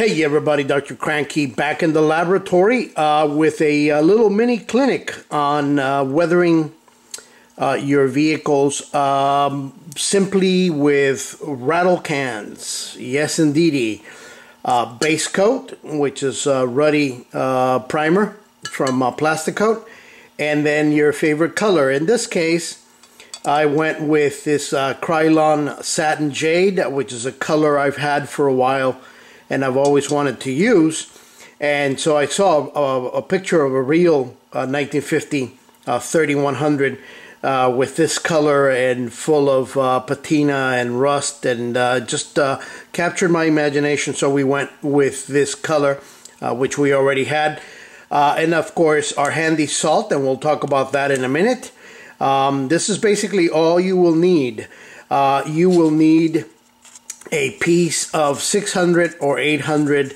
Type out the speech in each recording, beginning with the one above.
Hey everybody, Dr. Cranky back in the laboratory uh, with a, a, little mini clinic on uh, weathering uh, your vehicles um, simply with rattle cans. Yes, indeedy. Uh, base coat, which is ruddy uh, primer from uh, Plastic Coat, and then your favorite color. In this case, I went with this Krylon Satin Jade, which is a color I've had for a while and I've always wanted to use. And so I saw a, a picture of a real uh, 1950 uh, 3100 uh, with this color and full of uh, patina and rust and uh, just uh, captured my imagination. So we went with this color, which we already had. and of course, our handy salt, and we'll talk about that in a minute. Um, this is basically all you will need. you will need a piece of 600 or 800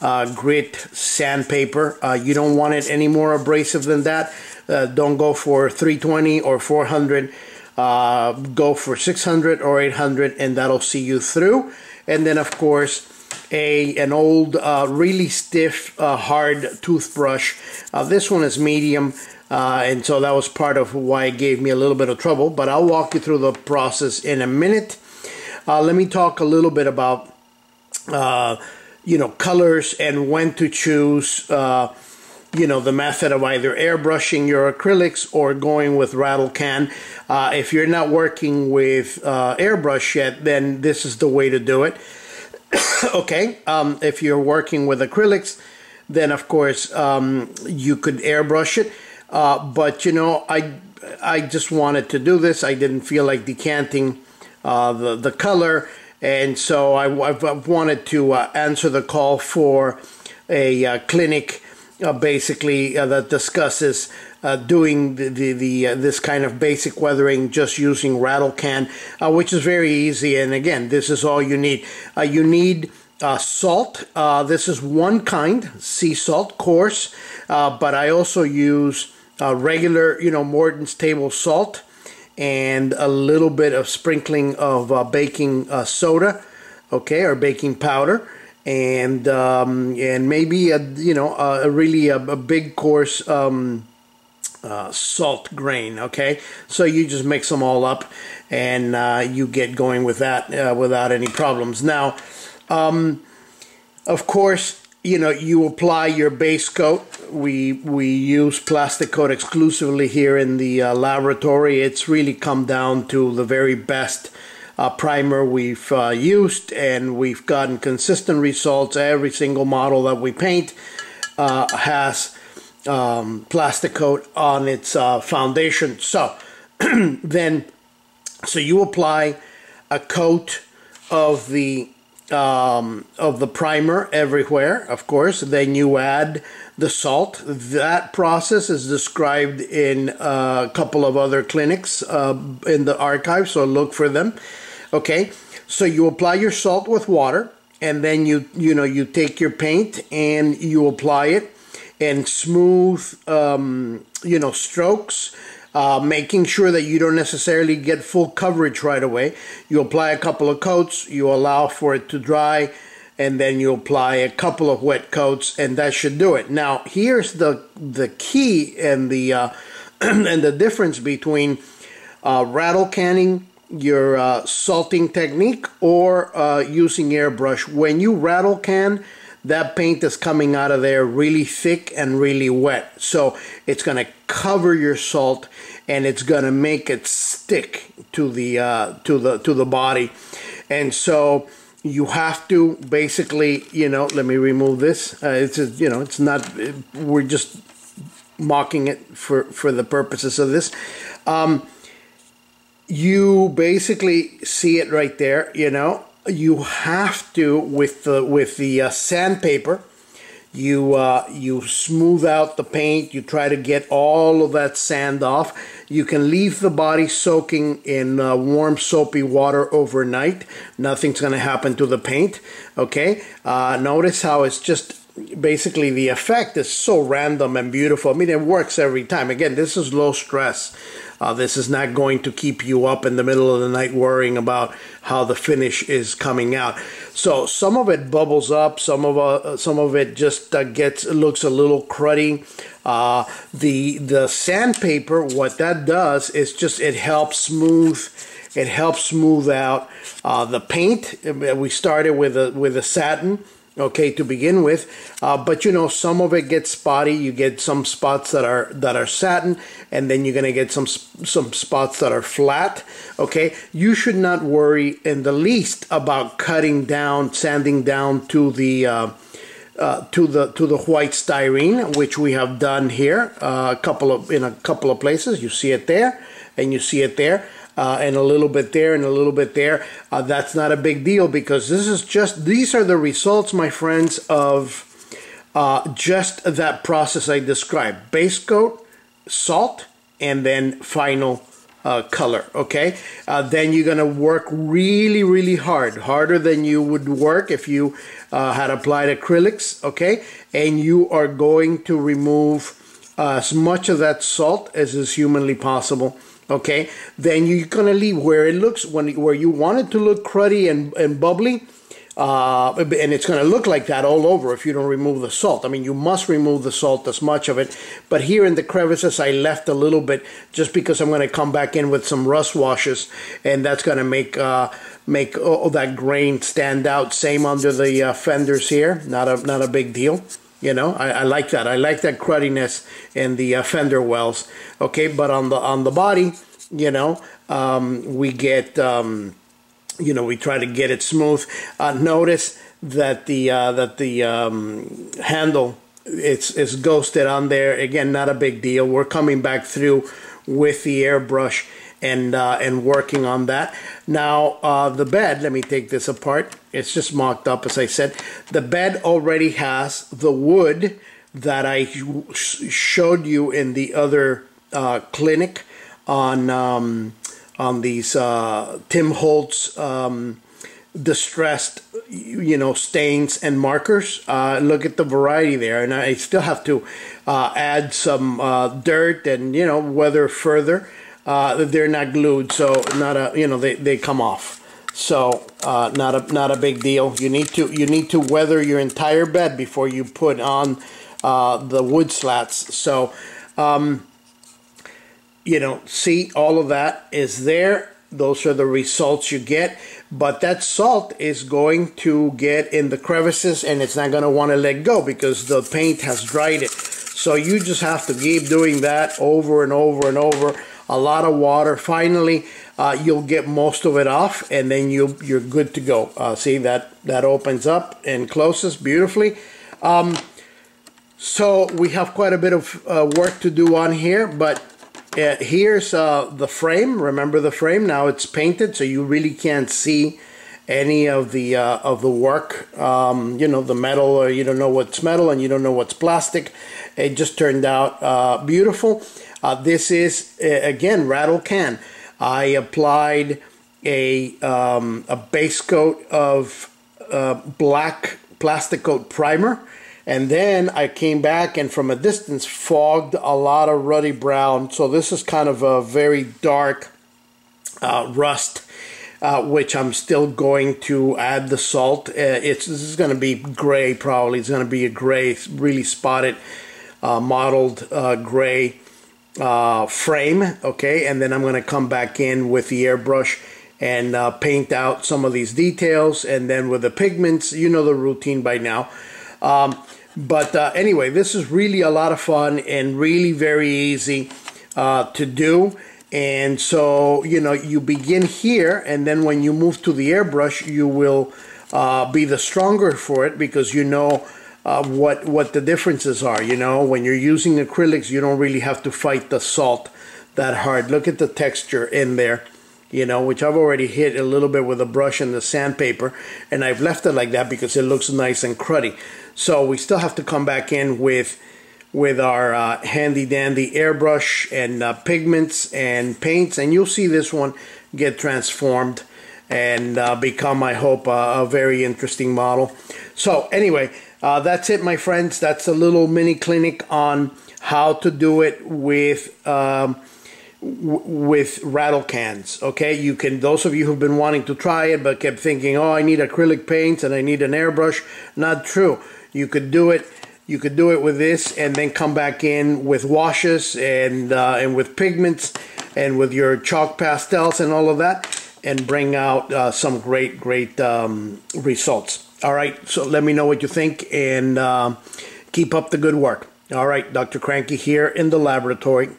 uh, grit sandpaper. Uh, you don't want it any more abrasive than that. Uh, don't go for 320 or 400. Uh, go for 600 or 800 and that'll see you through. And then of course a an old uh, really stiff uh, hard toothbrush. this one is medium. and so that was part of why it gave me a little bit of trouble, but I'll walk you through the process in a minute. Uh, let me talk a little bit about, uh, you know, colors and when to choose, uh, you know, the method of either airbrushing your acrylics or going with rattle can. Uh, if you're not working with uh, airbrush yet, then this is the way to do it. okay, um, if you're working with acrylics, then of course um, you could airbrush it. Uh, but you know, I I just wanted to do this. I didn't feel like decanting uh, the, the color. And so I, have wanted to uh, answer the call for a uh, clinic uh, basically uh, that discusses uh, doing the, the, the this kind of basic weathering just using rattle can, which is very easy. And again, this is all you need. you need salt. this is one kind, sea salt, coarse, but I also use regular, you know, Morton's table salt and a little bit of sprinkling of uh, baking uh, soda, okay, or baking powder, and um, and maybe a you know a, really a, a big coarse um, uh, salt grain. Okay, so you just mix them all up, and uh, you get going with that uh, without any problems. Now, um, of course, you know you apply your base coat we we use plastic coat exclusively here in the uh, laboratory it's really come down to the very best uh, primer we've uh, used and we've gotten consistent results every single model that we paint uh, has um, plastic coat on its uh, foundation so then so you apply a coat of the um, of the primer everywhere, of course. Then you add the salt. That process is described in a couple of other clinics uh, in the archive, so look for them. Okay, so you apply your salt with water, and then you you know you take your paint and you apply it and smooth um, you know strokes uh, making sure that you don't necessarily get full coverage right away. You apply a couple of coats, you allow for it to dry, and then you apply a couple of wet coats, and that should do it. Now, here's the the key and the uh, and the difference between uh, rattle canning your uh, salting technique or uh, using airbrush. When you rattle can, that paint is coming out of there really thick and really wet. So it's going to cover your salt and it's going to make it stick to the uh, to the to the body. And so you have to basically, you know, let me remove this. Uh, it's a, you know, it's not. We're just mocking it for for the purposes of this. Um, you basically see it right there. You know, you have to with the with the uh, sandpaper You uh, you smooth out the paint. You try to get all of that sand off. You can leave the body soaking in uh, warm soapy water overnight. Nothing's going to happen to the paint. Okay. Uh, notice how it's just basically the effect is so random and beautiful. I mean, it works every time. Again, this is low stress. Uh, this is not going to keep you up in the middle of the night worrying about how the finish is coming out. So some of it bubbles up, some of uh, some of it just uh, gets looks a little cruddy. Uh, the the sandpaper, what that does is just it helps smooth. It helps smooth out uh, the paint. We started with a with a satin okay to begin with. Uh, but you know some of it gets spotty. You get some spots that are that are satin and then you're going to get some some spots that are flat okay? You should not worry in the least about cutting down sanding down to the uh, uh, to the to the white styrene which we have done here uh, a couple of in a couple of places. You see it there and you see it there uh, and a little bit there and a little bit there. Uh, that's not a big deal because this is just, these are the results, my friends, of uh, just that process I described. Base coat, salt, and then final uh, color, okay? Uh, then you're gonna work really, really hard, harder than you would work if you uh, had applied acrylics, okay? And you are going to remove as much of that salt as is humanly possible okay then you're gonna leave where it looks when where you want it to look cruddy and, and bubbly uh, and it's going to look like that all over if you don't remove the salt. I mean, you must remove the salt as much of it. But here in the crevices, I left a little bit just because I'm going to come back in with some rust washes, and that's going to make uh, make all that grain stand out. Same under the uh, fenders here. Not a not a big deal. You know, I, I, like that. I like that cruddiness in the uh, fender wells. Okay, but on the on the body, you know, um, we get, um, you know, we try to get it smooth. Uh, notice that the uh, that the um, handle it's it's ghosted on there. Again, not a big deal. We're coming back through with the airbrush and uh, and working on that. Now uh, the bed, let me take this apart. It's just mocked up as I said. The bed already has the wood that I showed you in the other uh, clinic on um, on these uh, Tim Holtz um, distressed you know stains and markers uh, look at the variety there and I still have to uh, add some uh, dirt and you know weather further uh, they're not glued, so not a you know they, they come off. So uh, not a not a big deal. You need to you need to weather your entire bed before you put on uh, the wood slats. So um, you know, see all of that is there. Those are the results you get. But that salt is going to get in the crevices and it's not going to want to let go because the paint has dried it. So you just have to keep doing that over and over and over a lot of water. Finally, uh, you'll get most of it off and then you, you're good to go. Uh, see that, that opens up and closes beautifully. Um, so we have quite a bit of uh, work to do on here, but uh, here's uh, the frame. Remember the frame? Now it's painted, so you really can't see any of the uh, of the work. Um, you know, the metal, or you don't know what's metal and you don't know what's plastic. It just turned out beautiful. Uh, this is, again, rattle can. I applied a, um, a base coat of uh, black plastic coat primer. And then I came back and from a distance fogged a lot of ruddy brown. So this is kind of a very dark uh, rust, uh, which I'm still going to add the salt. Uh, it's This is going to be gray probably. It's going to be a gray, really spotted, uh, mottled uh, gray uh, frame, okay, and then I'm to come back in with the airbrush and uh, paint out some of these details, and then with the pigments, you know the routine by now. Um, but uh, anyway, this is really a lot of fun and really very easy uh, to do. And so, you know, you begin here, and then when you move to the airbrush, you will uh, be the stronger for it because you know uh, what what the differences are. You know, when you're using acrylics, you don't really have to fight the salt that hard. Look at the texture in there, you know, which I've already hit a little bit with a brush and the sandpaper, and I've left it like that because it looks nice and cruddy. So we still have to come back in with with our uh, handy dandy airbrush and uh, pigments and paints and you'll see this one get transformed and uh, become I hope a very interesting model so anyway uh, that's it my friends. That's a little mini clinic on how to do it with um, with rattle cans okay? You can those of you who've been wanting to try it but kept thinking oh I need acrylic paints and I need an airbrush not true. You could do it you could do it with this and then come back in with washes and uh, and with pigments and with your chalk pastels and all of that and bring out uh, some great great um, results. All right so let me know what you think and uh, keep up the good work. All right dr cranky here in the laboratory